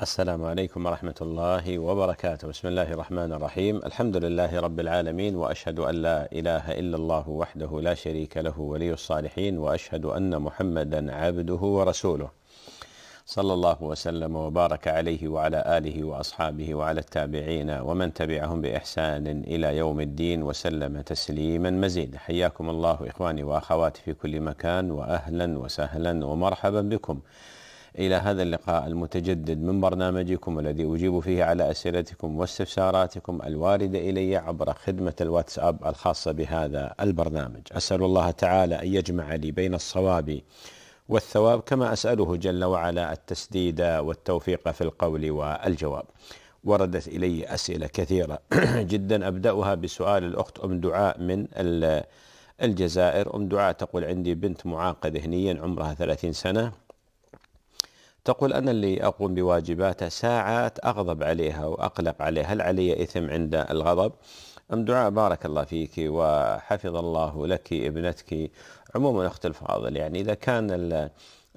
السلام عليكم ورحمة الله وبركاته. بسم الله الرحمن الرحيم. الحمد لله رب العالمين وأشهد أن لا إله إلا الله وحده لا شريك له ولي الصالحين وأشهد أن محمدا عبده ورسوله. صلى الله وسلم وبارك عليه وعلى آله وأصحابه وعلى التابعين ومن تبعهم بإحسان إلى يوم الدين وسلم تسليما مزيدا. حياكم الله إخواني وأخواتي في كل مكان وأهلا وسهلا ومرحبا بكم. إلى هذا اللقاء المتجدد من برنامجكم الذي أجيب فيه على أسئلتكم واستفساراتكم الواردة إلي عبر خدمة الواتساب الخاصة بهذا البرنامج. أسأل الله تعالى أن يجمع لي بين الصواب والثواب كما أسأله جل وعلا التسديد والتوفيق في القول والجواب. وردت إلي أسئلة كثيرة. جدا أبدأها بسؤال الأخت أم دعاء من الجزائر. أم دعاء تقول عندي بنت معاقة ذهنيا عمرها 30 سنة. تقول أنا اللي أقوم بواجباتها ساعات أغضب عليها وأقلق عليها هل علي إثم عند الغضب؟ أم دعاء بارك الله فيك وحفظ الله لك ابنتك. عموما أخت الفاضل يعني إذا كان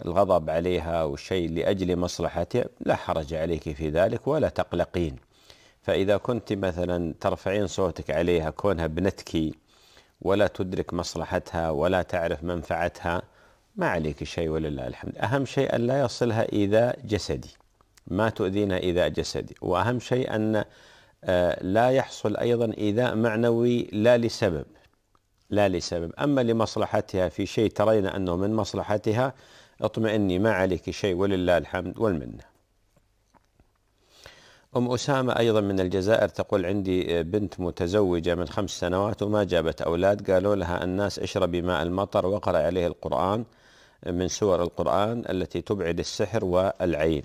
الغضب عليها والشيء لأجل مصلحتها لا حرج عليك في ذلك ولا تقلقين. فإذا كنت مثلا ترفعين صوتك عليها كونها ابنتك ولا تدرك مصلحتها ولا تعرف منفعتها ما عليك شيء ولله الحمد. أهم شيء أن لا يصلها إيذاء جسدي. ما تؤذينا إيذاء جسدي. وأهم شيء أن آه، لا يحصل أيضا إيذاء معنوي لا لسبب. لا لسبب. أما لمصلحتها في شيء ترين أنه من مصلحتها اطمئني ما عليك شيء ولله الحمد والمنة. أم أسامة أيضا من الجزائر تقول عندي بنت متزوجة من خمس سنوات وما جابت أولاد. قالوا لها الناس اشربي ماء المطر واقرأ عليه القرآن. من سور القرآن التي تبعد السحر والعين.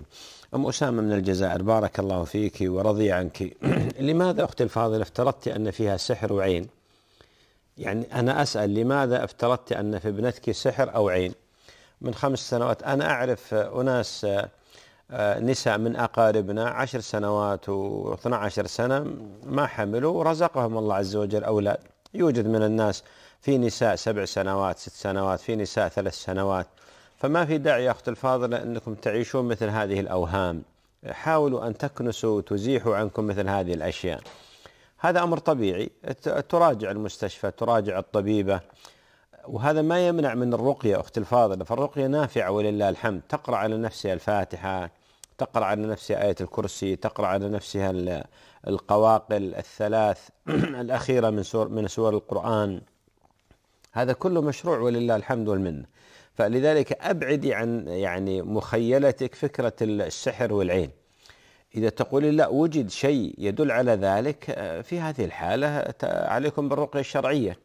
أم أسامة من الجزائر بارك الله فيك ورضي عنك. لماذا أختي الفاضلة افترضت أن فيها سحر وعين؟ يعني أنا أسأل لماذا افترضت أن في ابنتك سحر أو عين؟ من خمس سنوات. أنا أعرف أناس نساء من أقاربنا عشر سنوات و12 سنة ما حملوا ورزقهم الله عز وجل أولاد. يوجد من الناس في نساء سبع سنوات ست سنوات في نساء ثلاث سنوات. فما في داعي يا أخت الفاضلة أنكم تعيشون مثل هذه الأوهام. حاولوا أن تكنسوا وتزيحوا عنكم مثل هذه الأشياء. هذا أمر طبيعي. تراجع المستشفى تراجع الطبيبة. وهذا ما يمنع من الرقية أخت الفاضلة. فالرقية نافعة ولله الحمد. تقرأ على نفسها الفاتحة تقرأ على نفسها آية الكرسي تقرأ على نفسها القواقل الثلاث الأخيرة من سور من سور القرآن. هذا كله مشروع ولله الحمد والمنة. فلذلك ابعدي عن يعني مخيلتك فكرة السحر والعين. إذا تقولي لا وجد شيء يدل على ذلك في هذه الحالة عليكم بالرقية الشرعية.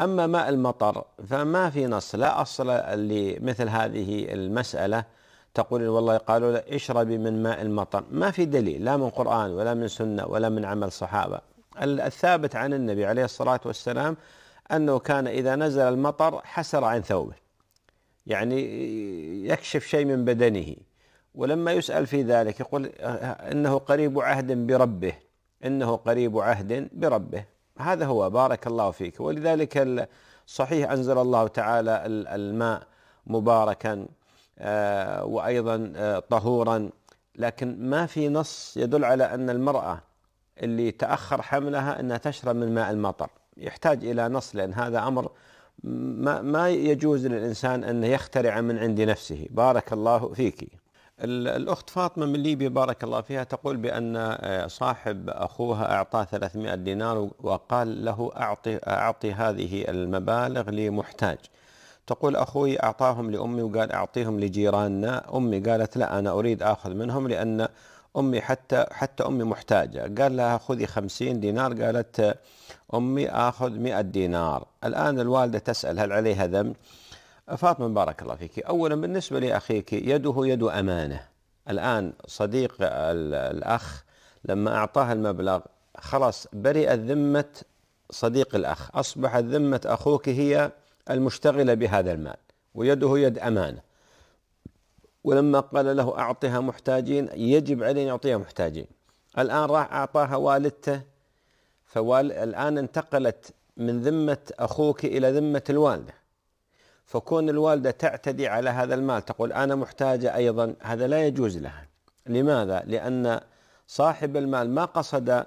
أما ماء المطر فما في نص لا أصل لمثل هذه المسألة. تقول والله قالوا اشربي من ماء المطر. ما في دليل لا من قرآن ولا من سنة ولا من عمل صحابة. الثابت عن النبي عليه الصلاة والسلام أنه كان إذا نزل المطر حسر عن ثوبه. يعني يكشف شيء من بدنه. ولما يسأل في ذلك يقول إنه قريب عهد بربه إنه قريب عهد بربه. هذا هو بارك الله فيك. ولذلك صحيح أنزل الله تعالى الماء مباركا آه، وأيضا آه، طهورا. لكن ما في نص يدل على أن المرأة اللي تأخر حملها أنها تشرب من ماء المطر. يحتاج إلى نص لأن هذا أمر ما, ما يجوز للإنسان أن يخترع من عند نفسه. بارك الله فيك. الأخت فاطمة من ليبيا بارك الله فيها تقول بأن آه، صاحب أخوها أعطاه 300 دينار وقال له أعطي, أعطي هذه المبالغ لمحتاج. تقول أخوي أعطاهم لأمي وقال أعطيهم لجيراننا. أمي قالت لا أنا أريد أخذ منهم لأن أمي حتى حتى أمي محتاجة. قال لها خذي خمسين دينار. قالت أمي آخذ مئة دينار. الآن الوالدة تسأل هل عليها ذنب؟ فاطمة بارك الله فيك. أولا بالنسبة لأخيك يده يد أمانة. الآن صديق الأخ لما أعطاها المبلغ خلاص برئت ذمة صديق الأخ. أصبحت ذمة أخوك هي المشتغلة بهذا المال. ويده يد أمانة. ولما قال له أعطها محتاجين يجب عليه أن يعطيها محتاجين. الآن راح أعطاها والدته فوال الآن انتقلت من ذمة أخوك إلى ذمة الوالدة. فكون الوالدة تعتدي على هذا المال تقول أنا محتاجة أيضا هذا لا يجوز لها. لماذا؟ لأن صاحب المال ما قصد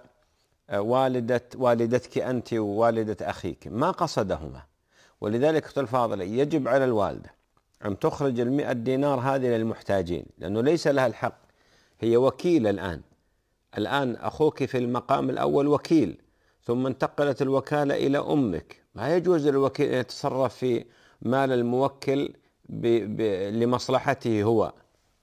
آه، والدة والدتك أنت ووالدة أخيك ما قصدهما. ولذلك أخت الفاضلة يجب على الوالدة أن تخرج المئة دينار هذه للمحتاجين لأنه ليس لها الحق. هي وكيل الآن. الآن أخوك في المقام الأول وكيل ثم انتقلت الوكالة إلى أمك. ما يجوز للوكيل أن يتصرف في مال الموكل ب ب لمصلحته هو.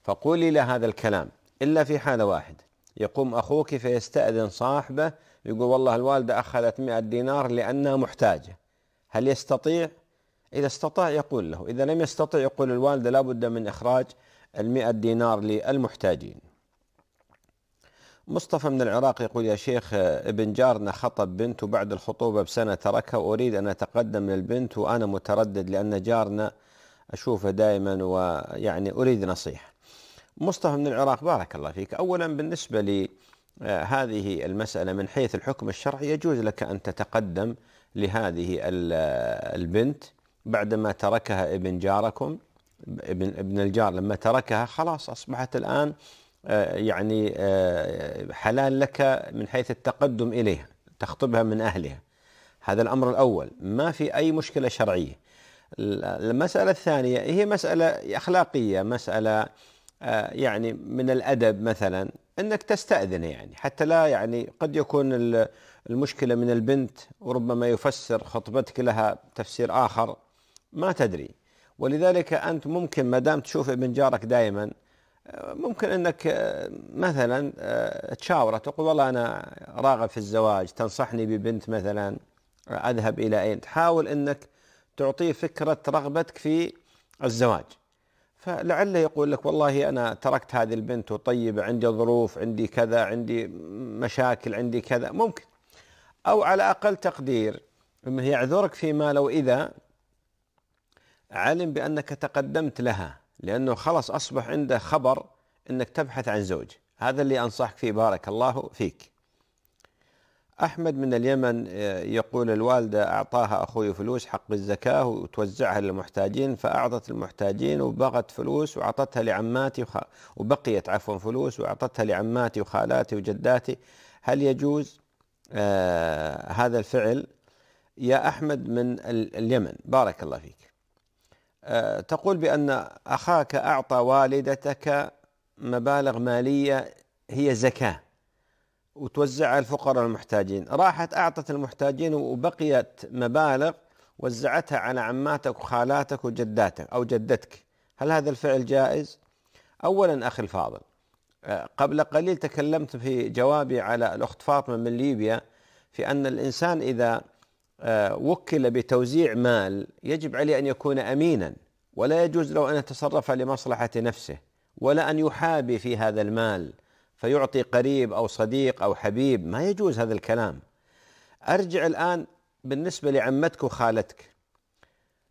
فقولي له هذا الكلام إلا في حالة واحدة يقوم أخوك فيستأذن صاحبه يقول والله الوالدة أخذت 100 دينار لأنها محتاجة. هل يستطيع؟ إذا استطاع يقول له. إذا لم يستطع يقول الوالدة لابد من إخراج المئة دينار للمحتاجين. مصطفى من العراق يقول يا شيخ ابن جارنا خطب بنت وبعد الخطوبة بسنة تركها وأريد أن أتقدم للبنت وأنا متردد لأن جارنا أشوفه دائما ويعني أريد نصيحة. مصطفى من العراق بارك الله فيك. أولا بالنسبة لي هذه المسألة من حيث الحكم الشرعي يجوز لك أن تتقدم لهذه البنت بعدما تركها ابن جاركم ابن ابن الجار لما تركها خلاص أصبحت الآن آه، يعني آه، حلال لك من حيث التقدم إليها تخطبها من أهلها. هذا الأمر الأول. ما في أي مشكلة شرعية. المسألة الثانية هي مسألة أخلاقية مسألة آه، يعني من الأدب مثلا أنك تستأذن يعني. حتى لا يعني قد يكون المشكلة من البنت وربما يفسر خطبتك لها تفسير آخر. ما تدري. ولذلك أنت ممكن ما دام تشوف ابن جارك دائما ممكن إنك مثلا تشاوره تقول والله أنا راغب في الزواج تنصحني ببنت مثلا أذهب إلى أين؟ تحاول إنك تعطيه فكرة رغبتك في الزواج. فلعله يقول لك والله أنا تركت هذه البنت وطيبة عندي ظروف عندي كذا عندي مشاكل عندي كذا. ممكن. أو على أقل تقدير يعذرك فيما لو إذا علم بأنك تقدمت لها لأنه خلاص أصبح عنده خبر إنك تبحث عن زوج. هذا اللي أنصحك فيه بارك الله فيك. أحمد من اليمن آه، يقول الوالدة أعطاها أخوي فلوس حق الزكاة وتوزعها للمحتاجين فأعطت المحتاجين وبغت فلوس وأعطتها لعماتي وخ... وبقيت عفوا فلوس وأعطتها لعماتي وخالاتي وجداتي. هل يجوز؟ آه هذا الفعل. يا أحمد من اليمن. بارك الله فيك. تقول بأن أخاك أعطى والدتك مبالغ مالية هي زكاة وتوزعها الفقراء المحتاجين راحت أعطت المحتاجين وبقيت مبالغ وزعتها على عماتك وخالاتك وجداتك أو جدتك هل هذا الفعل جائز؟ أولا أخي الفاضل آه، قبل قليل تكلمت في جوابي على الأخت فاطمة من ليبيا في أن الإنسان إذا آه، وكل بتوزيع مال يجب عليه أن يكون أمينا ولا يجوز له أن يتصرف لمصلحة نفسه ولا أن يحابي في هذا المال فيعطي قريب أو صديق أو حبيب ما يجوز هذا الكلام. أرجع الآن بالنسبة لعمتك وخالتك.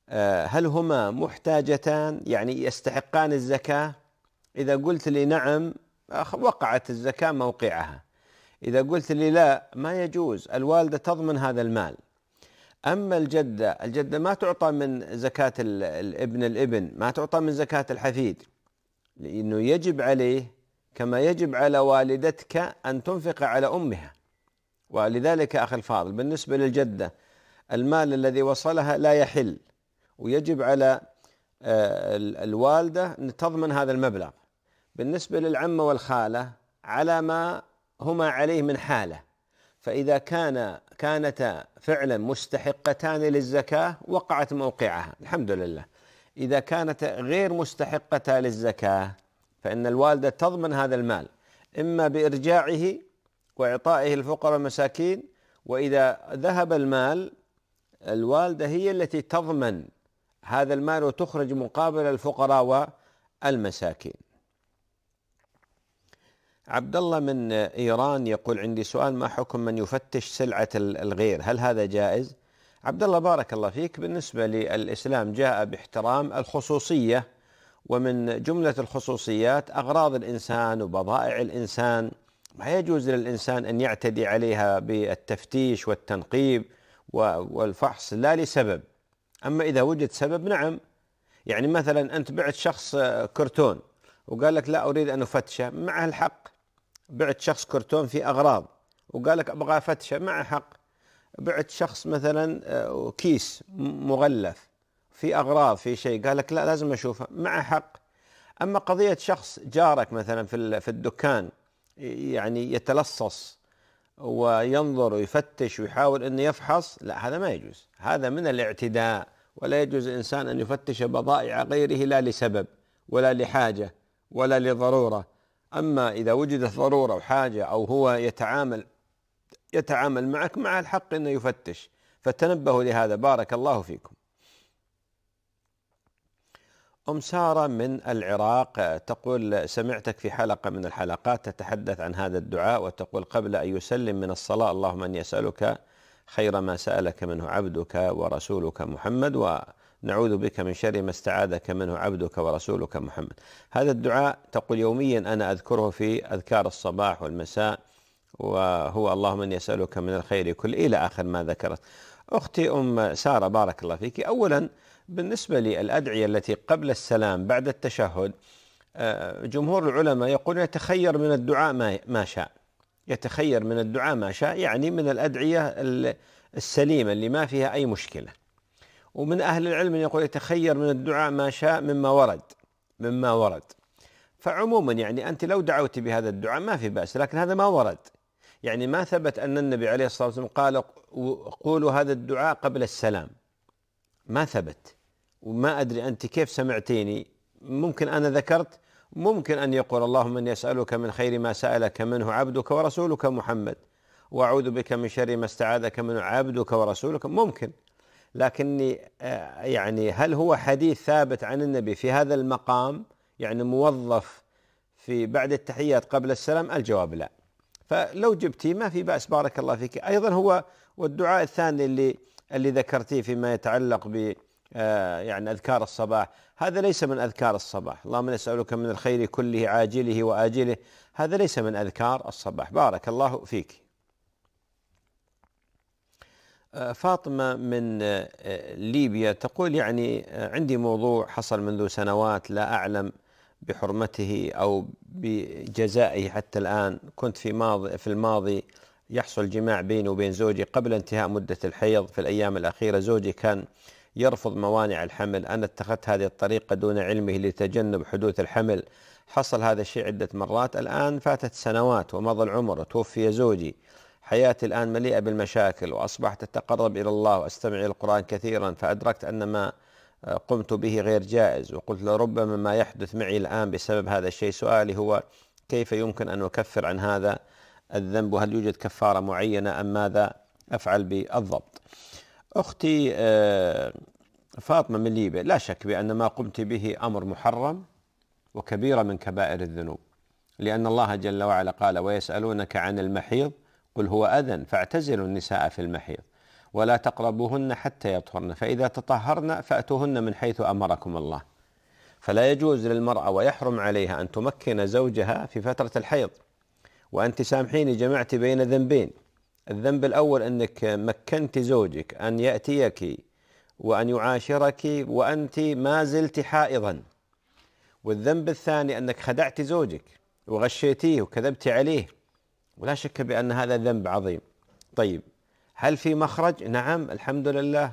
آه، هل هما محتاجتان؟ يعني يستحقان الزكاة؟ إذا قلت لي نعم وقعت الزكاة موقعها. إذا قلت لي لا ما يجوز. الوالدة تضمن هذا المال. أما الجدة الجدة ما تعطى من زكاة الابن الابن ما تعطى من زكاة الحفيد لأنه يجب عليه كما يجب على والدتك أن تنفق على أمها. ولذلك أخي الفاضل بالنسبة للجدة المال الذي وصلها لا يحل ويجب على آه، الوالدة أن تضمن هذا المبلغ. بالنسبة للعمة والخالة على ما هما عليه من حالة فإذا كان كانتا فعلا مستحقتان للزكاة وقعت موقعها. الحمد لله. إذا كانتا غير مستحقتا للزكاة فإن الوالدة تضمن هذا المال إما بإرجاعه وإعطائه الفقراء والمساكين وإذا ذهب المال الوالدة هي التي تضمن هذا المال وتخرج مقابل الفقراء والمساكين. عبد الله من إيران يقول عندي سؤال ما حكم من يفتش سلعة الغير؟ هل هذا جائز؟ عبد الله بارك الله فيك. بالنسبة للإسلام جاء باحترام الخصوصية ومن جملة الخصوصيات أغراض الإنسان وبضائع الإنسان. ما يجوز للإنسان أن يعتدي عليها بالتفتيش والتنقيب والفحص لا لسبب. أما إذا وجد سبب نعم. يعني مثلا أنت بعت شخص كرتون وقال لك لا أريد أن أفتشه معه الحق. بعت شخص كرتون في أغراض وقال لك أبغى افتشه معه حق. بعت شخص مثلا آه، كيس مغلف في أغراض في شيء قال لك لا لازم اشوفه معه حق. أما قضية شخص جارك مثلا في في الدكان يعني يتلصص وينظر ويفتش ويحاول إنه يفحص لا هذا ما يجوز. هذا من الاعتداء. ولا يجوز الانسان أن يفتش بضائع غيره لا لسبب ولا لحاجة ولا لضرورة. أما إذا وجدت ضرورة وحاجه أو هو يتعامل يتعامل معك مع الحق إنه يفتش. فتنبهوا لهذا. بارك الله فيكم. أم سارة من العراق تقول سمعتك في حلقة من الحلقات تتحدث عن هذا الدعاء وتقول قبل أن يسلم من الصلاة اللهم أني أسألك خير ما سألك منه عبدك ورسولك محمد. ونعوذ بك من شر ما استعاذك منه عبدك ورسولك محمد هذا الدعاء تقول يوميا أنا أذكره في أذكار الصباح والمساء وهو اللهم إني أسألك من الخير كل إلى آخر ما ذكرت. أختي أم سارة بارك الله فيك، اولا بالنسبة للأدعية التي قبل السلام بعد التشهد آه، جمهور العلماء يقول يتخير من الدعاء ما ما شاء. يتخير من الدعاء ما شاء يعني من الأدعية السليمة اللي ما فيها أي مشكلة. ومن أهل العلم يقول يتخير من الدعاء ما شاء مما ورد مما ورد. فعموما يعني أنت لو دعوت بهذا الدعاء ما في بأس لكن هذا ما ورد. يعني ما ثبت أن النبي عليه الصلاة والسلام قال قولوا هذا الدعاء قبل السلام. ما ثبت. وما أدري أنت كيف سمعتيني. ممكن أنا ذكرت. ممكن أن يقول اللهم إني أسألك من خير ما سألك منه عبدك ورسولك محمد. وأعوذ بك من شر ما استعاذك منه عبدك ورسولك. ممكن. لكني آه، يعني هل هو حديث ثابت عن النبي في هذا المقام؟ يعني موظف في بعد التحيات قبل السلام؟ الجواب لا. فلو جبتيه ما في بأس بارك الله فيك. أيضا هو والدعاء الثاني اللي اللي ذكرتيه فيما يتعلق ب آه، يعني أذكار الصباح. هذا ليس من أذكار الصباح. اللهم نسألك من الخير كله عاجله وآجله. هذا ليس من أذكار الصباح. بارك الله فيك. فاطمة من آه، ليبيا تقول يعني عندي موضوع حصل منذ سنوات لا أعلم بحرمته أو بجزائه حتى الآن. كنت في ماضي في الماضي يحصل جماع بيني وبين زوجي قبل انتهاء مدة الحيض. في الأيام الأخيرة زوجي كان يرفض موانع الحمل. أنا اتخذت هذه الطريقة دون علمه لتجنب حدوث الحمل. حصل هذا الشيء عدة مرات. الآن فاتت سنوات ومضى العمر. وتوفي زوجي. حياتي الآن مليئة بالمشاكل وأصبحت أتقرب إلى الله وأستمع إلى القرآن كثيرا فأدركت أن ما قمت به غير جائز. وقلت لربما ما يحدث معي الآن بسبب هذا الشيء. سؤالي هو كيف يمكن أن أكفر عن هذا الذنب؟ وهل يوجد كفارة معينة أم ماذا أفعل بالضبط؟ أختي آه، فاطمة من ليبيا لا شك بأن ما قمت به أمر محرم وكبيرة من كبائر الذنوب لأن الله جل وعلا قال ويسألونك عن المحيض قل هو أذى فاعتزلوا النساء في المحيض ولا تقربوهن حتى يطهرن فإذا تطهرن فأتوهن من حيث أمركم الله. فلا يجوز للمرأة ويحرم عليها أن تمكن زوجها في فترة الحيض. وأنت سامحيني جمعت بين ذنبين. الذنب الأول أنك مكنت زوجك أن يأتيك وأن يعاشرك وأنت ما زلت حائضا. والذنب الثاني أنك خدعت زوجك وغشيتيه وكذبت عليه. ولا شك بأن هذا ذنب عظيم. طيب هل في مخرج؟ نعم الحمد لله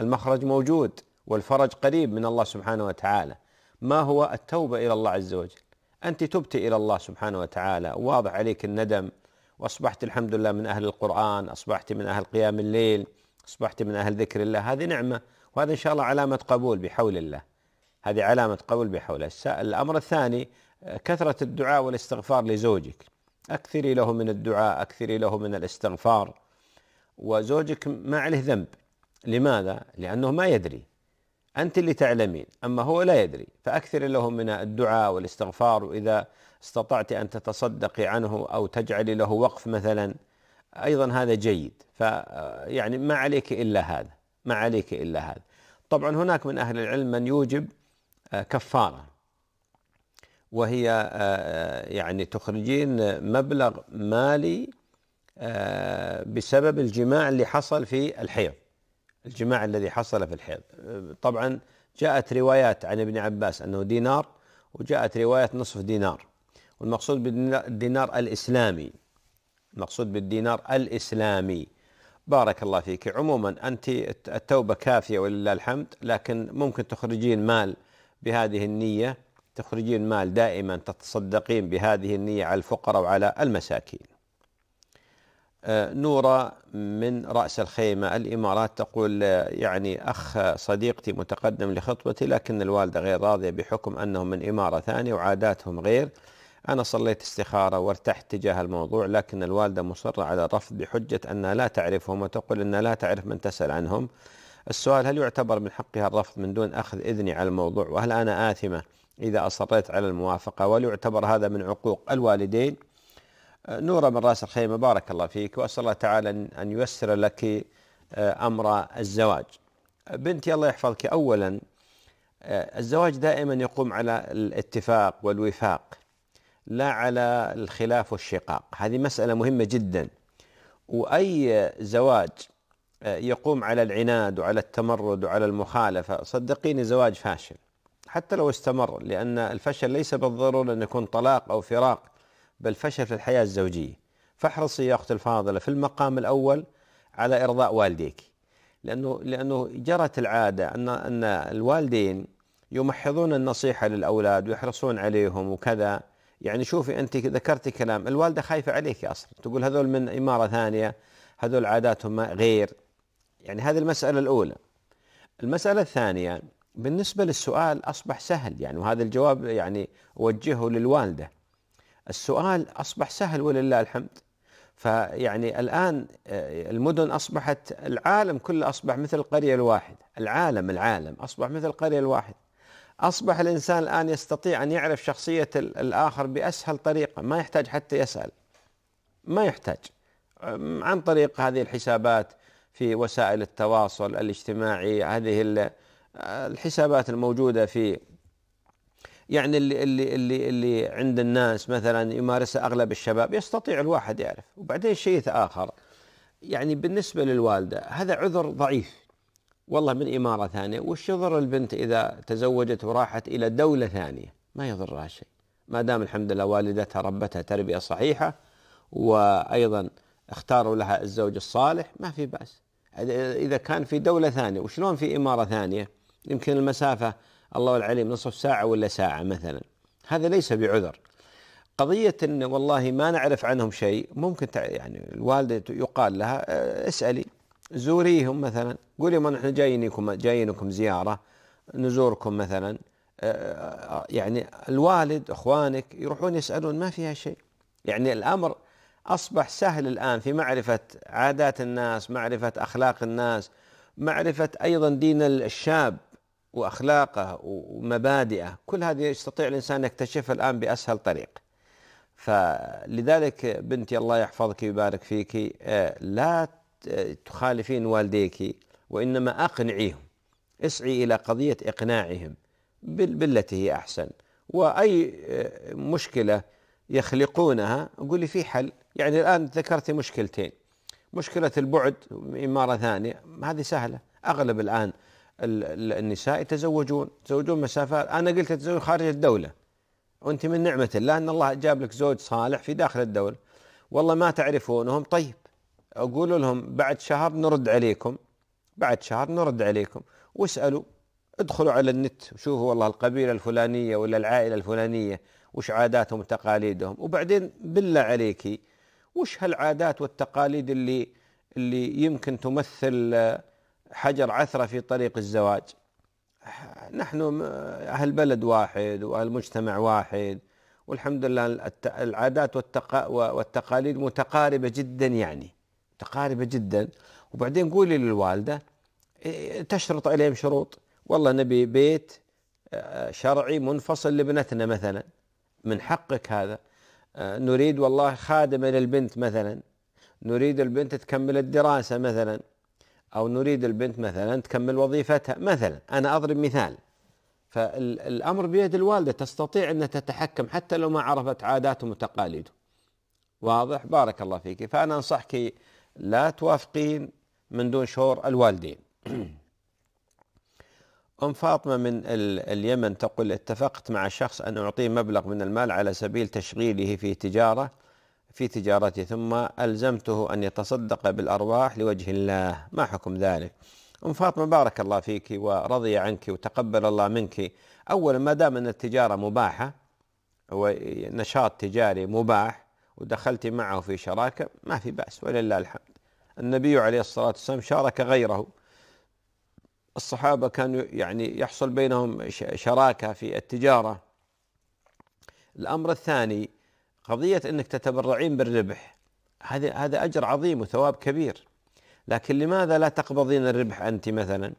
المخرج موجود والفرج قريب من الله سبحانه وتعالى. ما هو؟ التوبة إلى الله عز وجل. أنت تبت إلى الله سبحانه وتعالى واضح عليك الندم وأصبحت الحمد لله من أهل القرآن أصبحت من أهل قيام الليل أصبحت من أهل ذكر الله. هذه نعمة وهذا إن شاء الله علامة قبول بحول الله. هذه علامة قبول بحول الله. الأمر الثاني كثرة الدعاء والاستغفار لزوجك. أكثري له من الدعاء أكثري له من الاستغفار. وزوجك ما عليه ذنب. لماذا؟ لأنه ما يدري. أنت اللي تعلمين أما هو لا يدري. فأكثر له من الدعاء والاستغفار وإذا استطعت أن تتصدقي عنه أو تجعلي له وقف مثلا أيضا هذا جيد. فيعني ما عليك إلا هذا ما عليك إلا هذا. طبعا هناك من أهل العلم من يوجب آه، كفارة. وهي آه، آه، يعني تخرجين مبلغ مالي آه، بسبب الجماع اللي حصل في الحيض. الجماع الذي حصل في الحيض. طبعا جاءت روايات عن ابن عباس أنه دينار وجاءت رواية نصف دينار. والمقصود بالدينار الإسلامي. المقصود بالدينار الإسلامي. بارك الله فيك. عموما أنت التوبة كافية ولله الحمد لكن ممكن تخرجين مال بهذه النية. تخرجين مال دائما تتصدقين بهذه النية على الفقراء وعلى المساكين. آه، نورة من رأس الخيمة. الإمارات تقول يعني أخ صديقتي متقدم لخطبتي لكن الوالدة غير راضية بحكم أنهم من إمارة ثانية وعاداتهم غير. أنا صليت استخارة وارتحت تجاه الموضوع لكن الوالدة مصرة على الرفض بحجة أنها لا تعرفهم وتقول أنها لا تعرف من تسأل عنهم. السؤال هل يعتبر من حقها الرفض من دون أخذ إذني على الموضوع؟ وهل أنا آثمة إذا أصريت على الموافقة وليعتبر هذا من عقوق الوالدين. نورة من رأس الخيمة بارك الله فيك وأسأل الله تعالى أن ييسر لك آه، أمر الزواج. بنتي الله يحفظك أولا آه، الزواج دائما يقوم على الاتفاق والوفاق لا على الخلاف والشقاق. هذه مسألة مهمة جدا. وأي زواج آه، يقوم على العناد وعلى التمرد وعلى المخالفة صدقيني زواج فاشل. حتى لو استمر لأن الفشل ليس بالضرورة أن يكون طلاق أو فراق بل فشل في الحياة الزوجية. فاحرصي يا أختي الفاضلة في المقام الأول على إرضاء والديك لأنه لأنه جرت العادة أن أن الوالدين يمحضون النصيحة للأولاد ويحرصون عليهم وكذا. يعني شوفي أنت ذكرتي كلام الوالدة خايفة عليك أصلا تقول هذول من إمارة ثانية هذول عاداتهم غير. يعني هذه المسألة الأولى. المسألة الثانية بالنسبة للسؤال أصبح سهل يعني وهذا الجواب يعني أوجهه للوالدة. السؤال أصبح سهل ولله الحمد. فيعني الآن آه، المدن أصبحت العالم كله أصبح مثل القرية الواحدة العالم العالم أصبح مثل القرية الواحدة أصبح الإنسان الآن يستطيع أن يعرف شخصية الآخر بأسهل طريقة ما يحتاج حتى يسأل. ما يحتاج. عن طريق هذه الحسابات في وسائل التواصل الاجتماعي هذه الحسابات الموجودة في يعني اللي اللي اللي اللي عند الناس مثلا يمارسها أغلب الشباب يستطيع الواحد يعرف وبعدين شيء آخر. يعني بالنسبة للوالدة هذا عذر ضعيف والله من إمارة ثانية. وش يضر البنت إذا تزوجت وراحت إلى دولة ثانية؟ ما يضرها شيء. ما دام الحمد لله والدتها ربتها تربية صحيحة وأيضا اختاروا لها الزوج الصالح ما في بأس. إذا كان في دولة ثانية وشلون في إمارة ثانية؟ يمكن المسافة الله العليم نصف ساعة ولا ساعة مثلا. هذا ليس بعذر. قضية أن والله ما نعرف عنهم شيء ممكن يعني الوالدة يقال لها آه، اسألي. زوريهم مثلا قولي ما نحن جايينكم جايينكم زيارة نزوركم مثلا. آه، آه، يعني الوالد إخوانك يروحون يسألون ما فيها شيء. يعني الأمر أصبح سهل الآن في معرفة عادات الناس معرفة أخلاق الناس معرفة أيضا دين الشاب. وأخلاقه ومبادئه. كل هذه يستطيع الإنسان يكتشفها الآن بأسهل طريق. فلذلك بنتي الله يحفظك ويبارك فيك آه، لا تخالفين والديك وإنما أقنعيهم. اسعي إلى قضية إقناعهم بالتي هي أحسن. وأي آه، مشكلة يخلقونها قولي في حل. يعني الآن ذكرتي مشكلتين. مشكلة البعد إمارة ثانية. هذه سهلة. أغلب الآن النساء يتزوجون يتزوجون مسافات أنا قلت تتزوج خارج الدولة. وأنت من نعمة الله أن الله جاب لك زوج صالح في داخل الدولة. والله ما تعرفونهم. طيب أقول لهم بعد شهر نرد عليكم بعد شهر نرد عليكم. واسألوا ادخلوا على النت وشوفوا والله القبيلة الفلانية ولا العائلة الفلانية وش عاداتهم وتقاليدهم. وبعدين بالله عليك وش هالعادات والتقاليد اللي اللي يمكن تمثل حجر عثرة في طريق الزواج. نحن أهل بلد واحد وأهل مجتمع واحد والحمد لله العادات والتقاليد متقاربة جدا يعني متقاربة جدا. وبعدين قولي للوالدة إيه، تشرط عليهم شروط؟ والله نبي بيت آه، شرعي منفصل لابنتنا مثلا. من حقك هذا. آه، نريد والله خادمة للبنت مثلا. نريد البنت تكمل الدراسة مثلا. أو نريد البنت مثلا تكمل وظيفتها. مثلا أنا أضرب مثال. فالأمر بيد الوالدة تستطيع أن تتحكم حتى لو ما عرفت عاداته وتقاليده. واضح؟ بارك الله فيك. فأنا أنصحك لا توافقين من دون شور الوالدين. أم فاطمة من اليمن تقول اتفقت مع شخص أن أعطيه مبلغ من المال على سبيل تشغيله في تجارة. في تجارته ثم ألزمته أن يتصدق بالأرباح لوجه الله. ما حكم ذلك؟ أم فاطمة بارك الله فيك ورضي عنك وتقبل الله منك. أولا ما دام أن التجارة مباحة ونشاط تجاري مباح ودخلت معه في شراكة ما في بأس ولله الحمد. النبي عليه الصلاة والسلام شارك غيره. الصحابة كانوا يعني يحصل بينهم شراكة في التجارة. الأمر الثاني قضية أنك تتبرعين بالربح. هذا هذا أجر عظيم وثواب كبير. لكن لماذا لا تقبضين الربح أنت مثلا؟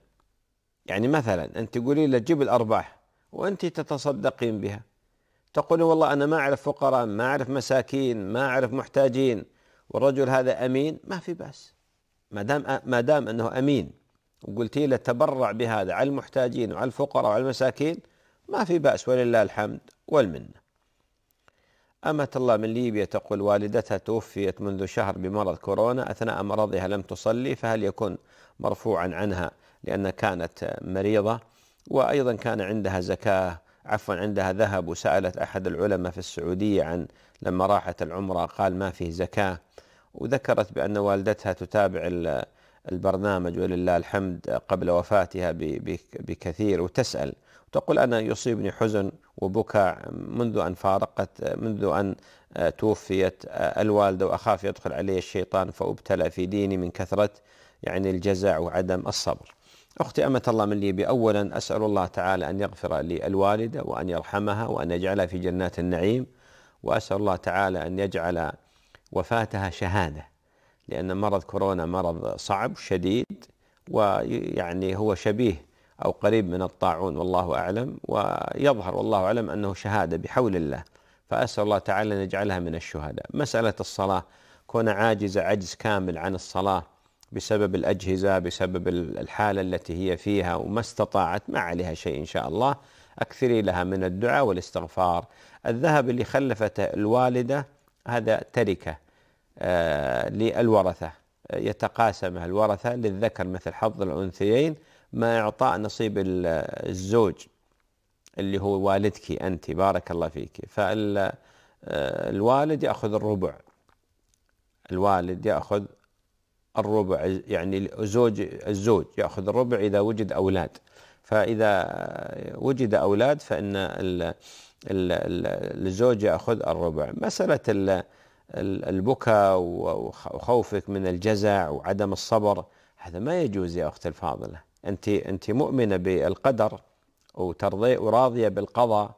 يعني مثلا أنت تقولين له جيب الأرباح وأنت تتصدقين بها. تقول والله أنا ما أعرف فقراء ما أعرف مساكين ما أعرف محتاجين والرجل هذا أمين؟ ما في بأس. ما دام ما دام أنه أمين وقلتي له تبرع بهذا على المحتاجين وعلى الفقراء وعلى المساكين ما في بأس ولله الحمد والمنة. أمة الله من ليبيا تقول والدتها توفيت منذ شهر بمرض كورونا أثناء مرضها لم تصلي فهل يكون مرفوعا عنها لأنها كانت مريضة؟ وأيضا كان عندها زكاة عفوا عندها ذهب. وسألت أحد العلماء في السعودية عن لما راحت العمرة قال ما فيه زكاة. وذكرت بأن والدتها تتابع البرنامج ولله الحمد قبل وفاتها بكثير. وتسأل تقول أنا يصيبني حزن وبكاء منذ أن فارقت منذ أن توفيت الوالدة وأخاف يدخل علي الشيطان فأبتلى في ديني من كثرة يعني الجزع وعدم الصبر. أختي أمة الله من ليبيا أولا أسأل الله تعالى أن يغفر لي الوالدة وأن يرحمها وأن يجعلها في جنات النعيم وأسأل الله تعالى أن يجعل وفاتها شهادة لأن مرض كورونا مرض صعب شديد ويعني هو شبيه أو قريب من الطاعون والله أعلم. ويظهر والله أعلم أنه شهادة بحول الله. فأسأل الله تعالى أن يجعلها من الشهداء. مسألة الصلاة كون عاجزة عجز كامل عن الصلاة بسبب الأجهزة بسبب الحالة التي هي فيها وما استطاعت ما عليها شيء إن شاء الله. أكثري لها من الدعاء والاستغفار. الذهب اللي خلفته الوالدة هذا تركة آه للورثة. يتقاسمها الورثة للذكر مثل حظ الأنثيين. ما إعطاء نصيب الزوج اللي هو والدك أنت. بارك الله فيك. فالوالد يأخذ الربع. الوالد يأخذ الربع. يعني زوج الزوج يأخذ الربع إذا وجد أولاد. فإذا وجد أولاد فإن الزوج يأخذ الربع. مسألة البكاء وخوفك من الجزع وعدم الصبر هذا ما يجوز يا أختي الفاضلة. أنت أنت مؤمنة بالقدر وترضي وراضية بالقضاء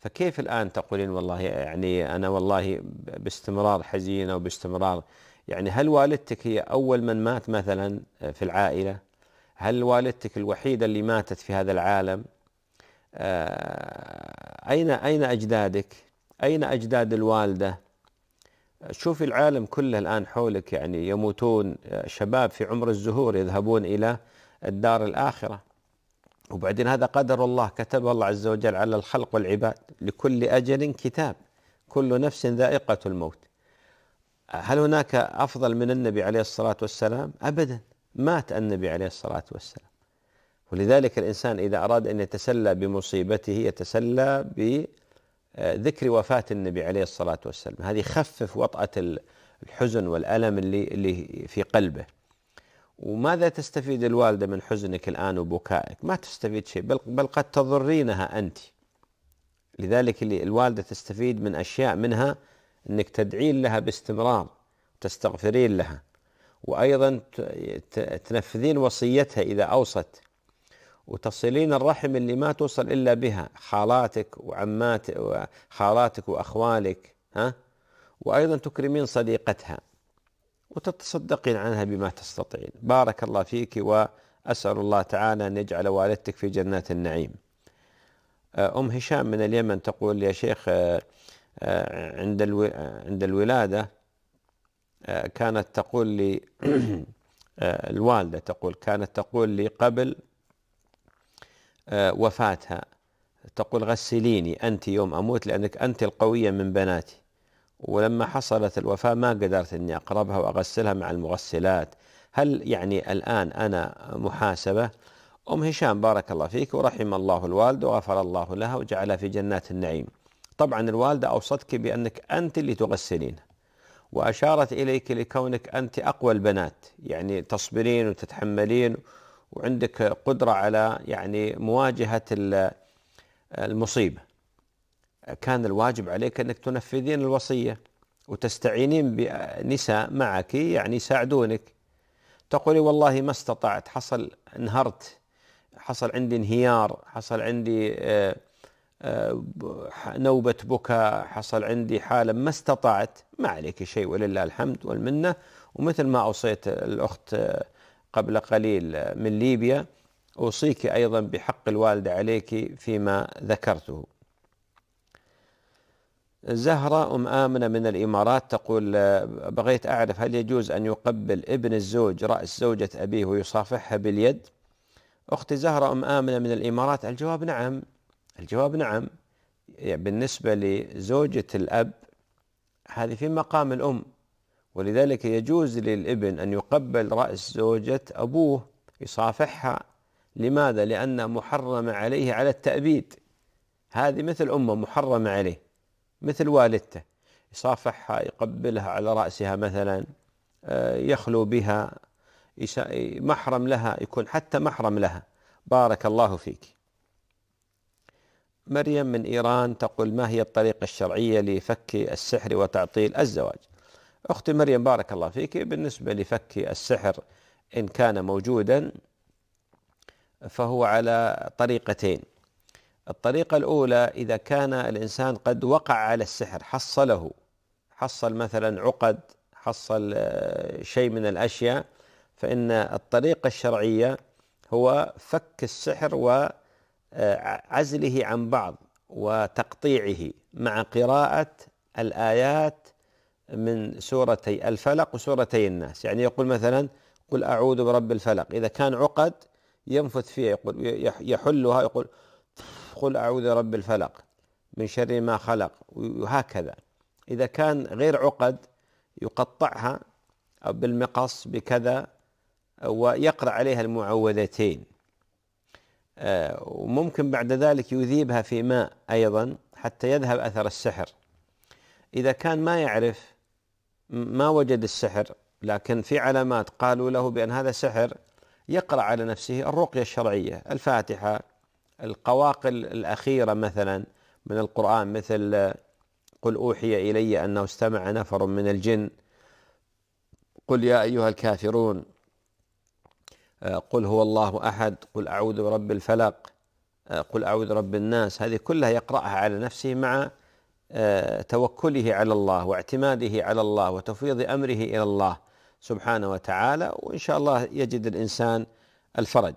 فكيف الآن تقولين والله يعني أنا والله باستمرار حزينة وباستمرار يعني هل والدتك هي أول من مات مثلا في العائلة؟ هل والدتك الوحيدة اللي ماتت في هذا العالم؟ آه، أين أين أجدادك؟ أين أجداد الوالدة؟ شوفي العالم كله الآن حولك يعني يموتون شباب في عمر الزهور يذهبون إلى الدار الآخرة. وبعدين هذا قدر الله كتبه الله عز وجل على الخلق والعباد لكل أجل كتاب كل نفس ذائقة الموت. هل هناك أفضل من النبي عليه الصلاة والسلام؟ أبدا مات النبي عليه الصلاة والسلام. ولذلك الإنسان إذا أراد أن يتسلى بمصيبته يتسلى بذكر وفاة النبي عليه الصلاة والسلام. هذه خفف وطأة الحزن والألم اللي, اللي في قلبه. وماذا تستفيد الوالدة من حزنك الآن وبكائك؟ ما تستفيد شيء بل, بل قد تضرينها أنت. لذلك الوالدة تستفيد من أشياء منها أنك تدعين لها باستمرار تستغفرين لها. وأيضا تنفذين وصيتها إذا أوصت. وتصلين الرحم اللي ما توصل إلا بها خالاتك وعماتك وخالاتك وأخوالك ها؟ وأيضا تكرمين صديقتها. وتتصدقين عنها بما تستطيعين. بارك الله فيك وأسأل الله تعالى أن يجعل والدتك في جنات النعيم. آه، أم هشام من اليمن تقول يا شيخ آه، آه، عند عند الولادة كانت تقول لي الوالدة تقول كانت تقول لي قبل وفاتها تقول غسليني أنت يوم أموت لأنك أنت القوية من بناتي. ولما حصلت الوفاة ما قدرت أني أقربها وأغسلها مع المغسلات. هل يعني الآن أنا محاسبة؟ أم هشام بارك الله فيك ورحم الله الوالد وغفر الله لها وجعلها في جنات النعيم. طبعا الوالدة أوصتك بأنك أنت اللي تغسلين وأشارت إليك لكونك أنت أقوى البنات. يعني تصبرين وتتحملين وعندك قدرة على يعني مواجهة المصيبة. كان الواجب عليك أنك تنفذين الوصية وتستعينين بنساء معك يعني يساعدونك تقولي والله ما استطعت حصل انهرت حصل عندي انهيار حصل عندي آه، آه، نوبة بكاء حصل عندي حالة ما استطعت. ما عليك شيء ولله الحمد والمنة. ومثل ما أوصيت الأخت آه، قبل قليل من ليبيا أوصيك أيضا بحق الوالدة عليك فيما ذكرته. زهرة أم آمنة من الإمارات تقول بغيت أعرف هل يجوز أن يقبل ابن الزوج رأس زوجة أبيه ويصافحها باليد؟ أختي زهرة أم آمنة من الإمارات؟ الجواب نعم الجواب نعم. يعني بالنسبة لزوجة الأب هذه في مقام الأم ولذلك يجوز للابن أن يقبل رأس زوجة أبوه يصافحها. لماذا؟ لأن محرمة عليه على التأبيد. هذه مثل أمة محرمة عليه. مثل والدته يصافحها يقبلها على رأسها مثلا آه، يخلو بها محرم لها يكون حتى محرم لها. بارك الله فيك. مريم من إيران تقول ما هي الطريقة الشرعية لفك السحر وتعطيل الزواج؟ أختي مريم بارك الله فيك. بالنسبة لفك السحر إن كان موجودا فهو على طريقتين. الطريقة الأولى إذا كان الإنسان قد وقع على السحر حصله حصل مثلا عقد حصل آه، شيء من الأشياء فإن الطريقة الشرعية هو فك السحر وعزله عن بعض وتقطيعه مع قراءة الآيات من سورتي الفلق وسورتي الناس. يعني يقول مثلا قل أعوذ برب الفلق. إذا كان عقد ينفث فيها يقول يحلها يقول قل أعوذ برب الفلق من شر ما خلق وهكذا. إذا كان غير عقد يقطعها أو بالمقص بكذا ويقرأ عليها المعوذتين. آه، وممكن بعد ذلك يذيبها في ماء أيضا حتى يذهب أثر السحر. إذا كان ما يعرف ما وجد السحر لكن في علامات قالوا له بأن هذا سحر يقرأ على نفسه الرقية الشرعية الفاتحة القواقل الأخيرة مثلا من القرآن مثل قل أوحي إلي أنه استمع نفر من الجن. قل يا أيها الكافرون قل هو الله أحد قل أعوذ برب الفلق قل أعوذ برب الناس. هذه كلها يقرأها على نفسه مع آه، توكله على الله واعتماده على الله وتفويض أمره إلى الله سبحانه وتعالى. وإن شاء الله يجد الإنسان الفرج.